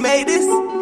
made this?